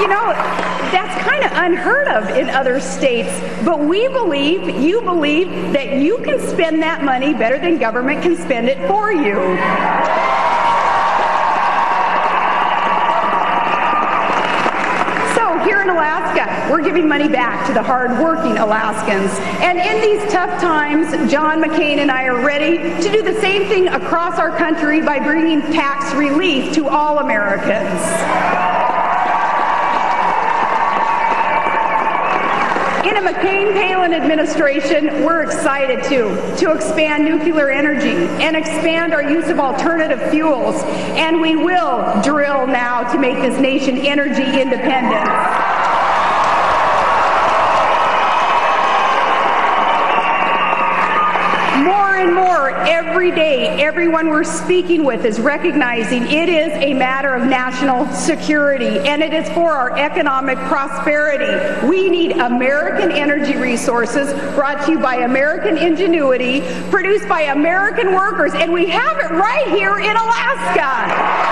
you know, that's kind of unheard of in other states. But we believe, you believe, that you can spend that money better than government can spend it for you. So here in Alaska, we're giving money back to the hardworking Alaskans. And in these tough times, John McCain and I are ready to do the same thing across our country by bringing tax relief to all Americans. A McCain-Palin administration, we're excited to to expand nuclear energy and expand our use of alternative fuels. And we will drill now to make this nation energy independent. More and more every day, everyone we're speaking with is recognizing it is a matter of national security and it is for our economic prosperity. We need American energy resources brought to you by American ingenuity, produced by American workers, and we have it right here in Alaska.